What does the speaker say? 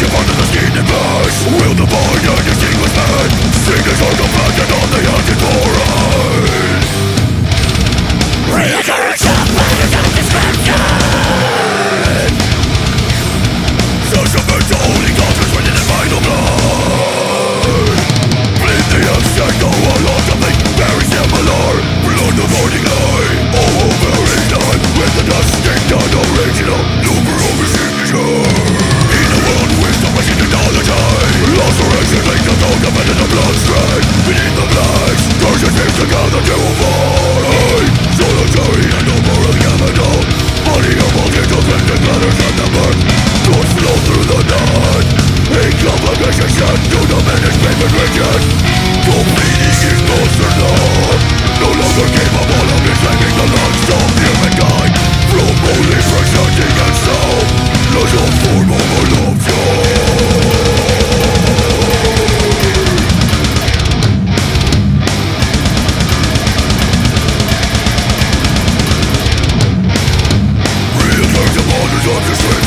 give unto the skin and flesh Will divide and distinguish man Signatures of passion on the hunted for Beneath the blinds, torture seems to gather to Orchestra